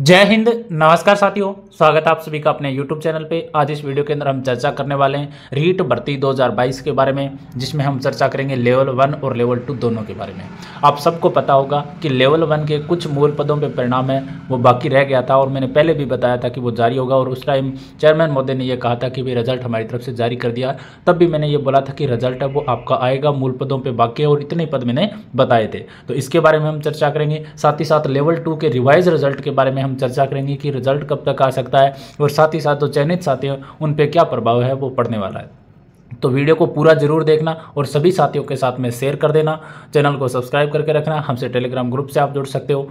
जय हिंद, नमस्कार साथियों। स्वागत है आप सभी का अपने YouTube चैनल पे। आज इस वीडियो के अंदर हम चर्चा करने वाले हैं रीट भर्ती 2022 के बारे में, जिसमें हम चर्चा करेंगे लेवल वन और लेवल टू दोनों के बारे में। आप सबको पता होगा कि लेवल वन के कुछ मूल पदों पे परिणाम है, वो बाकी रह गया था और मैंने पहले भी बताया था कि वो जारी होगा और उस टाइम चेयरमैन मोदी ने यह कहा था कि भाई रिज़ल्ट हमारी तरफ़ से जारी कर दिया। तब भी मैंने ये बोला था कि रिज़ल्ट है वो आपका आएगा, मूल पदों पर बाकी और इतने पद मैंने बताए थे। तो इसके बारे में हम चर्चा करेंगे, साथ ही साथ लेवल टू के रिवाइज रिज़ल्ट के बारे में हम चर्चा करेंगे कि रिज़ल्ट कब तक आ सकता है और साथ ही साथ जो चयनित साथी उन पर क्या प्रभाव है, वो पड़ने वाला है। तो वीडियो को पूरा ज़रूर देखना और सभी साथियों के साथ में शेयर कर देना। चैनल को सब्सक्राइब करके रखना। हमसे टेलीग्राम ग्रुप से आप जुड़ सकते हो।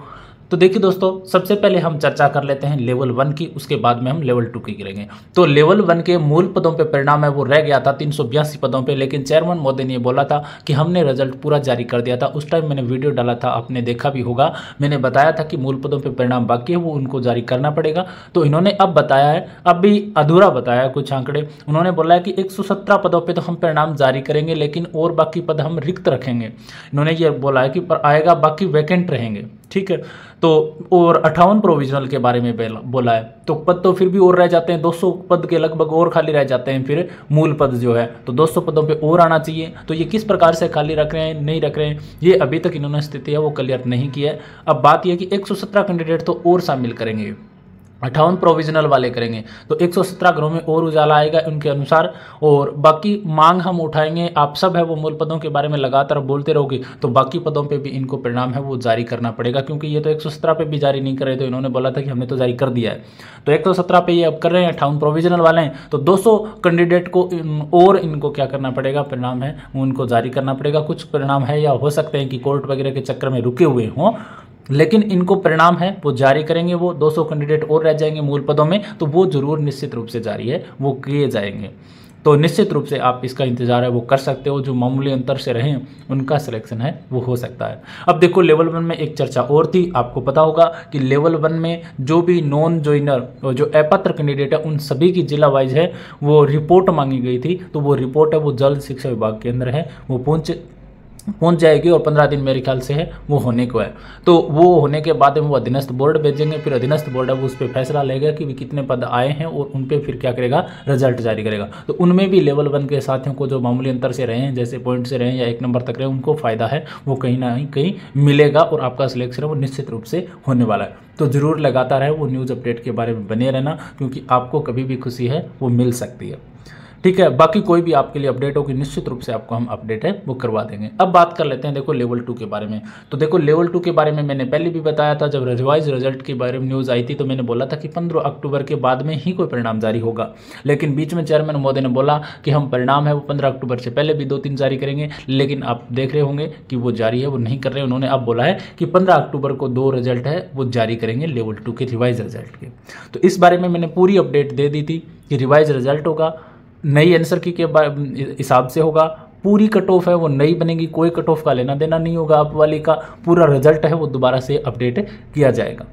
तो देखिए दोस्तों, सबसे पहले हम चर्चा कर लेते हैं लेवल वन की, उसके बाद में हम लेवल टू की करेंगे। तो लेवल वन के मूल पदों पे परिणाम है, वो रह गया था तीन सौ बयासी पदों पे, लेकिन चेयरमैन मोदी ने बोला था कि हमने रिज़ल्ट पूरा जारी कर दिया था। उस टाइम मैंने वीडियो डाला था, आपने देखा भी होगा। मैंने बताया था कि मूल पदों पर परिणाम बाकी है, वो उनको जारी करना पड़ेगा। तो इन्होंने अब बताया है, अब भी अधूरा बताया कुछ आंकड़े। उन्होंने बोला है कि एक सौ सत्रह पदों पर तो हम परिणाम जारी करेंगे, लेकिन और बाकी पद हम रिक्त रखेंगे। इन्होंने ये बोला है कि पर आएगा, बाकी वैकेंट रहेंगे। ठीक है? तो और अठावन प्रोविजनल के बारे में बोला है। तो पद तो फिर भी और रह जाते हैं। 200 पद के लगभग और खाली रह जाते हैं। फिर मूल पद जो है तो 200 पदों पे और आना चाहिए। तो ये किस प्रकार से खाली रख रहे हैं, नहीं रख रहे हैं, ये अभी तक इन्होंने स्थिति है, वो क्लियर नहीं किया है। अब बात यह कि 117 कैंडिडेट तो और शामिल करेंगे। अट्ठावन प्रोविजनल वाले करेंगे। तो 117 घरों में और उजाला आएगा उनके अनुसार। और बाकी मांग हम उठाएँगे, आप सब है वो मूल पदों के बारे में लगातार बोलते रहोगे तो बाकी पदों पे भी इनको परिणाम है वो जारी करना पड़ेगा, क्योंकि ये तो 117 पे भी जारी नहीं कर रहे तो इन्होंने बोला था कि हमने तो जारी कर दिया है। तो एक सौ सत्रह पे ये अब कर रहे हैं अट्ठावन प्रोविजनल वाले हैं तो दो सौ कैंडिडेट को और इनको क्या करना पड़ेगा, परिणाम है, उनको जारी करना पड़ेगा। कुछ परिणाम है या हो सकते हैं कि कोर्ट वगैरह के चक्कर में रुके हुए हों लेकिन इनको परिणाम है, वो जारी करेंगे, वो 200 कैंडिडेट और रह जाएँगे मूल पदों में तो वो ज़रूर निश्चित रूप से जारी है, वो किए जाएँगे। तो निश्चित रूप से आप इसका इंतज़ार है, वो कर सकते हो, जो मामूली अंतर से रहें, उनका सिलेक्शन है, वो हो सकता है। अब देखो लेवल वन में एक चर्चा और थी, आपको पता होगा कि लेवल वन में जो भी नॉन ज्वाइनर और जो अपात्र कैंडिडेट है, उन सभी की जिला वाइज है, वो रिपोर्ट मांगी गई थी तो वो रिपोर्ट है, वो जल शिक्षा विभाग के अंदर है, वो पहुँच पहुँच जाएगी और पंद्रह दिन मेरे ख्याल से है, वो होने को है। तो वो होने के बाद वो अधीनस्थ बोर्ड भेजेंगे, फिर अधीनस्थ बोर्ड अब उस पर फैसला लेगा कि कितने पद आए हैं और उन पर फिर क्या करेगा, रिज़ल्ट जारी करेगा। तो उनमें भी लेवल वन के साथियों को जो मामूली अंतर से रहे हैं, जैसे पॉइंट से रहे या एक नंबर तक रहे उनको फ़ायदा है, वो कहीं ना कहीं मिलेगा और आपका सिलेक्शन है वो निश्चित रूप से होने वाला है। तो ज़रूर लगातार है वो न्यूज़ अपडेट के बारे में बने रहना, क्योंकि आपको कभी भी खुशी है, वो मिल सकती है। ठीक है, बाकी कोई भी आपके लिए अपडेट होगी निश्चित रूप से आपको हम अपडेट है, वो करवा देंगे। अब बात कर लेते हैं, देखो लेवल टू के बारे में। तो देखो लेवल टू के बारे में मैंने पहले भी बताया था, जब रिवाइज रिज़ल्ट के बारे में न्यूज़ आई थी तो मैंने बोला था कि पंद्रह अक्टूबर के बाद में ही कोई परिणाम जारी होगा। लेकिन बीच में चेयरमैन मोदी ने बोला कि हम परिणाम है, वो पंद्रह अक्टूबर से पहले भी दो तीन जारी करेंगे, लेकिन आप देख रहे होंगे कि वो जारी है, वो नहीं कर रहे, उन्होंने अब बोला है कि पंद्रह अक्टूबर को दो रिज़ल्ट है, वो जारी करेंगे लेवल टू के रिवाइज रिज़ल्ट के। तो इस बारे में मैंने पूरी अपडेट दे दी थी कि रिवाइज रिज़ल्ट होगा नई आंसर की के हिसाब से होगा। पूरी कट ऑफ़ है, वो नई बनेगी, कोई कट ऑफ़ का लेना देना नहीं होगा आप वाली का। पूरा रिज़ल्ट है, वो दोबारा से अपडेट किया जाएगा।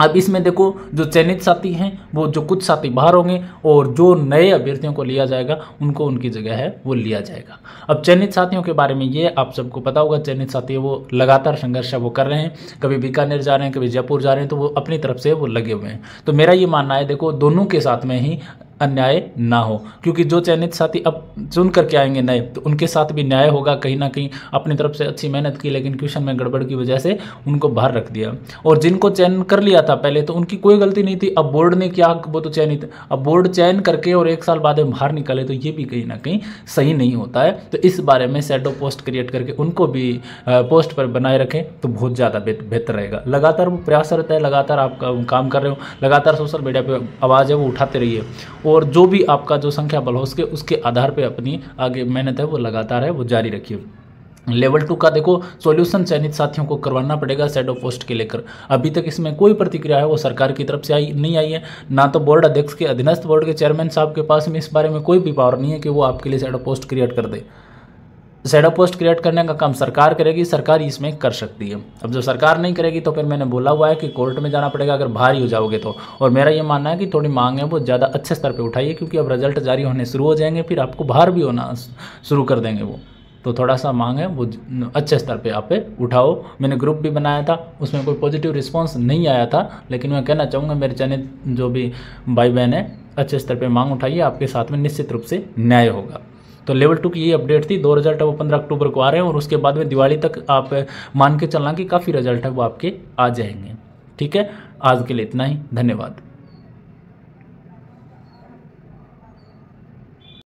अब इसमें देखो, जो चयनित साथी हैं, वो जो कुछ साथी बाहर होंगे और जो नए अभ्यर्थियों को लिया जाएगा, उनको उनकी जगह है, वो लिया जाएगा। अब चयनित साथियों के बारे में ये आप सबको पता होगा, चयनित साथी वो लगातार संघर्ष वो कर रहे हैं। कभी बीकानेर जा रहे हैं, कभी जयपुर जा रहे हैं तो वो अपनी तरफ़ से वो लगे हुए हैं। तो मेरा ये मानना है, देखो, दोनों के साथ में ही अन्याय ना हो। क्योंकि जो चयनित साथी अब चुन करके आएँगे नए तो उनके साथ भी न्याय होगा, कहीं ना कहीं अपनी तरफ़ से अच्छी मेहनत की, लेकिन क्वेश्चन में गड़बड़ की वजह से उनको बाहर रख दिया। और जिनको चयन कर लिया था पहले तो उनकी कोई गलती नहीं थी। अब बोर्ड ने क्या, वो तो चयनित। अब बोर्ड चयन करके और एक साल बाद में बाहर निकाले तो ये भी कहीं ना कहीं सही नहीं होता है। तो इस बारे में सेडो पोस्ट क्रिएट करके उनको भी पोस्ट पर बनाए रखें तो बहुत ज़्यादा बेहतर रहेगा। लगातार वो प्रयासरत है, लगातार आप काम कर रहे हो, लगातार सोशल मीडिया पर आवाज़ है, वो उठाते रहिए। और जो भी आपका जो संख्या बल हो, उसके उसके आधार पर अपनी आगे मेहनत है, वो लगातार है, वो जारी रखिए। लेवल टू का देखो सॉल्यूशन चयनित साथियों को करवाना पड़ेगा ऑफ़ पोस्ट के लेकर। अभी तक इसमें कोई प्रतिक्रिया है, वो सरकार की तरफ़ से आई, नहीं आई है। ना तो बोर्ड अध्यक्ष के, अधीनस्थ बोर्ड के चेयरमैन साहब के पास में इस बारे में कोई भी पावर नहीं है कि वो आपके लिए ऑफ़ पोस्ट क्रिएट कर दे। सेडो पोस्ट क्रिएट करने का काम सरकार करेगी, सरकार इसमें कर सकती है। अब जब सरकार नहीं करेगी तो फिर मैंने बोला हुआ है कि कोर्ट में जाना पड़ेगा, अगर बाहर ही हो जाओगे तो। और मेरा ये मानना है कि थोड़ी मांग है, वो ज़्यादा अच्छे स्तर पर उठाइए, क्योंकि अब रिज़ल्ट जारी होने शुरू हो जाएँगे, फिर आपको बाहर भी होना शुरू कर देंगे वो। तो थोड़ा सा मांग है, वो अच्छे स्तर पे आप पे उठाओ। मैंने ग्रुप भी बनाया था, उसमें कोई पॉजिटिव रिस्पांस नहीं आया था, लेकिन मैं कहना चाहूँगा, मेरे चैनल जो भी भाई बहन है, अच्छे स्तर पे मांग उठाइए, आपके साथ में निश्चित रूप से न्याय होगा। तो लेवल टू की ये अपडेट थी। दो रिज़ल्ट वो पंद्रह अक्टूबर को आ रहे हैं और उसके बाद में दिवाली तक आप मान के चलना कि काफ़ी रिज़ल्ट है, वो आपके आ जाएँगे। ठीक है? आज के लिए इतना ही। धन्यवाद।